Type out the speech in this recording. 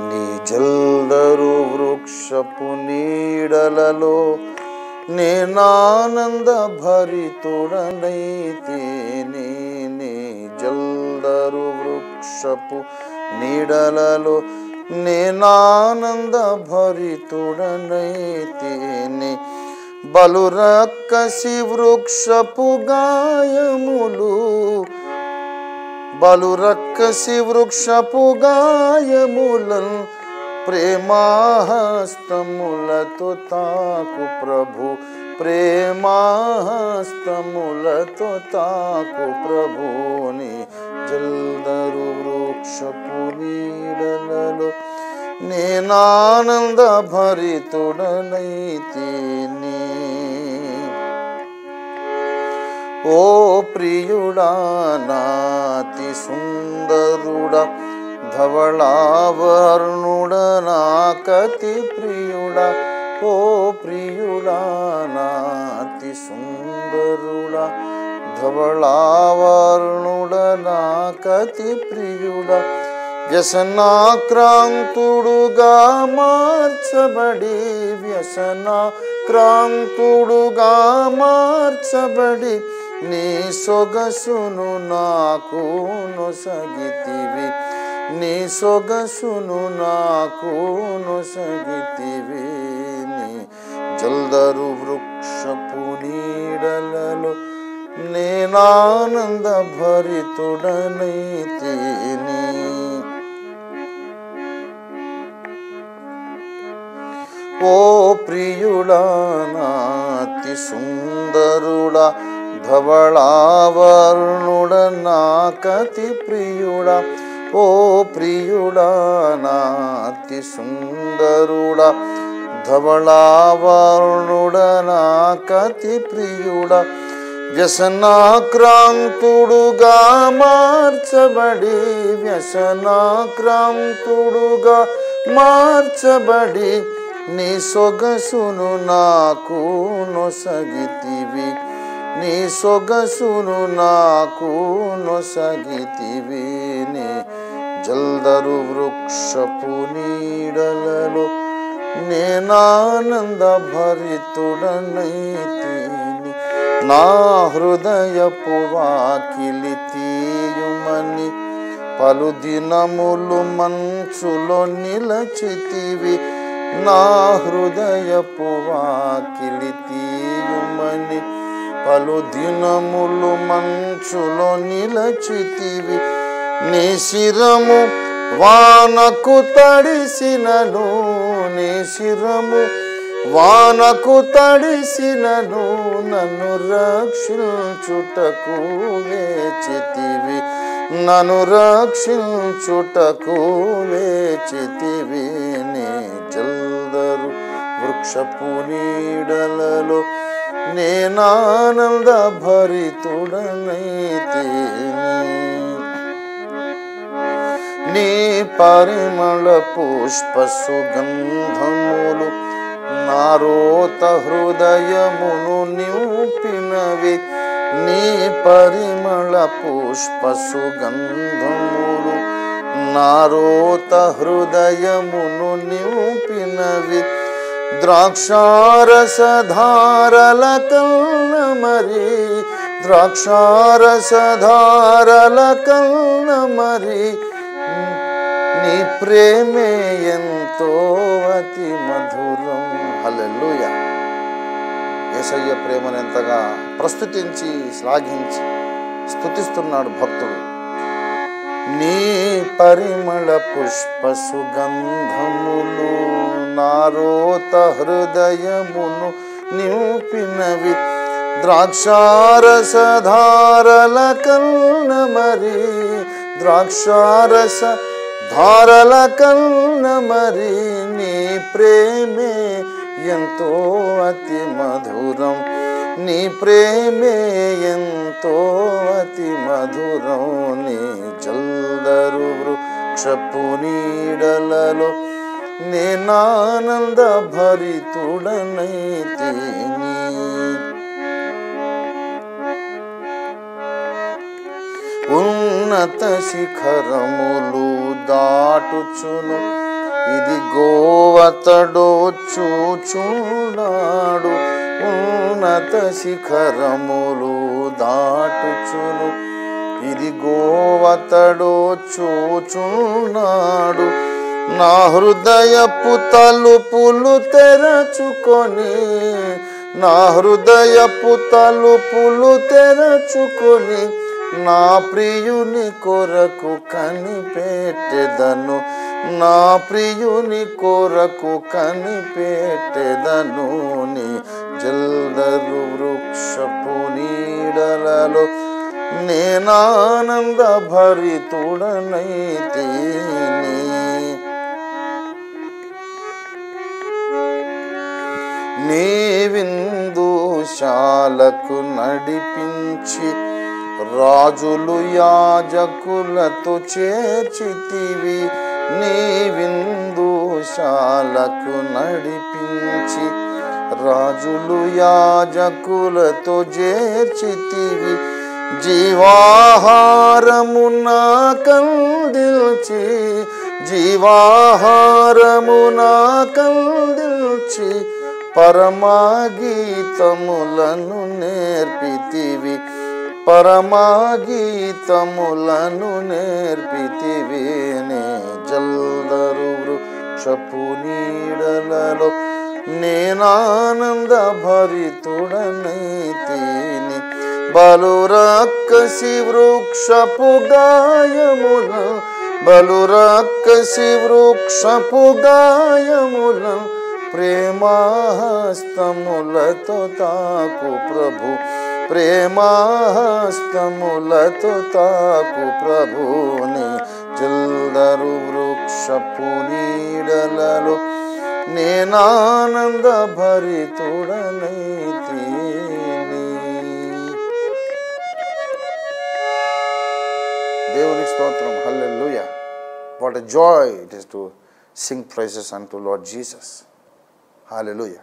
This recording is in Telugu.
నీ జల్దరు వృక్షపు నీడలలో నేనానంద భరితుడనైతేనే నీ జల్దరు వృక్షపు నీడలలో నేనానంద భరితుడనైతేనే బలురక్కసి వృక్షపు గాయములు బలురక్కసి వృక్షపు గాయములను ప్రేమాహస్తములతో తాకు ప్రభు ప్రేమాహస్తములతో తాకు ప్రభుని జల్దరు వృక్షపు నీడలలో నేనానంద భరితుడనైతే నీ ఓ ప్రియుడా నాతి సుందరుడా ధవళావర్ణుడ నాకతి ప్రియుడా ఓ ప్రియుడా నాతి సుందరుడా ధవళావర్ణుడ నాకతి ప్రియుడా వ్యసనాక్రాంతుడుగా మార్చబడి వ్యసనాక్రాంతుడుగా మార్చబడి నీ సొగసును నాకు నొసగితివి. నీ సొగసును నాకు నొసగితివి. నీ జల్దరు వృక్షపు నీడలలో నేనానంద భరితుడనైతేనే ఓ ప్రియుడా నాతి సుందరుడా ధవళావర్ణుడ నాకతి ప్రియుడా ఓ ప్రియుడా నాతి సుందరుడా ధవళావర్ణుడ నాకతి ప్రియుడా వ్యసనాక్రాంతుడుగా మార్చబడి వ్యసనాక్రాంతుడుగా మార్చబడి నీ సొగసును నాకు నొసగితివి నీ సొగసును నాకు నొసగితివిని. జల్దరు వృక్షపు నీడలలో నేనానంద భరితుడనైతిని నా హృదయపు వాకిలి తీయుమని పలు దినములు మంచులో నిలచితివి. నా హృదయపు వాకిలి తీయుమని పలు దినములు మంచులో నిలచితివి. నీ శిరము వానకు తడిసినను. నీ శిరము వానకు తడిసినను. నన్ను రక్షించుటకు వేచితివి నన్ను రక్షించుటకు వేచితివి నీ జల్దరు వృక్షపు నీడలలో నేనానంద భరితుడనైతేనే నీ పరిమళ పుష్ప సుగంధములు నారోత హృదయమును నింపినవి. నీ పరిమళ పుష్ప సుగంధములు నారోత హృదయమును నింపినవి. ద్రాక్షారసధారల కన్న మరి ద్రాక్షారసధారల కన్న మరి నీ ప్రేమే ఎంతో అతి మధురం హల్లెలూయ ఏసయ్య ప్రేమను ఎంతగా ప్రస్తుతించి శ్లాఘించి స్తుతిస్తున్నాడు భక్తుడు. నీ పరిమళ పుష్ప సుగంధములు నారోత హృదయమును నింపినవి. ద్రాక్షారసధారల కన్న మరి ద్రాక్షారస ధారల కన్న మరి నీ ప్రేమే ఎంతో అతి మధురం. నీ ప్రేమే ఎంతో అతి మధురం. నీ వృక్షపు నీడలలో నేనానంద భరితుడనైతే ఉన్నత శిఖరములు దాటుచును ఇది గోవతడో చూచున్నాడు. ఉన్నత శిఖరములు దాటుచును ఇది అతడు చూచున్నాడు. నా హృదయపు తలుపులు తెరచుకొని నా హృదయపు తలుపులు తెరచుకొని నా ప్రియుని కొరకు కనిపెట్టెదను. నా ప్రియుని కొరకు కనిపెట్టెదను. నీ జల్దరు వృక్షపు నీడలలో నేనానంద భరితుడనైతే నీ. విందుశాలకు నడిపించి రాజులు యాజకులతో చేర్చితివి. నీ విందుశాలకు నడిపించి రాజులు యాజకులతో చేర్చితివి. జీవాహారమున కందిల్చి జీవాహారమున నా కందిల్చి పరమాగీతములను నేర్పితివి పరమాగీతములను నేర్పితివి. నే జల్దరు వృక్షపు నీడలలో నేనానంద భరితుడనైతేని బలురాక్కసి వృక్షపు గాయముల బలురాక్కసి వృక్షపు గాయముల ప్రేమాహస్తములతో తాకు ప్రభు ప్రేమాహస్తములతో తాకు ప్రభుని చిల్లరు వృక్షపు నీడలలో నేనానంద భరితుడనైతేని what a joy it is to sing praises unto Lord Jesus. Hallelujah.